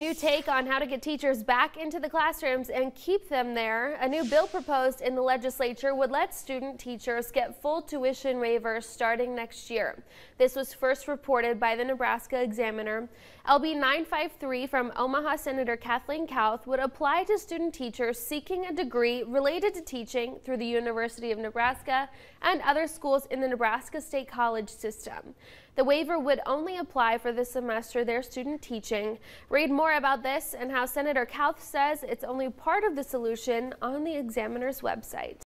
New take on how to get teachers back into the classrooms and keep them there. A new bill proposed in the legislature would let student teachers get full tuition waivers starting next year. This was first reported by the Nebraska Examiner. LB 953 from Omaha Senator Kathleen Kauth would apply to student teachers seeking a degree related to teaching through the University of Nebraska and other schools in the Nebraska State College system. The waiver would only apply for the semester they're student teaching. Read more about this and how Senator Kauth says it's only part of the solution on the Examiner's website.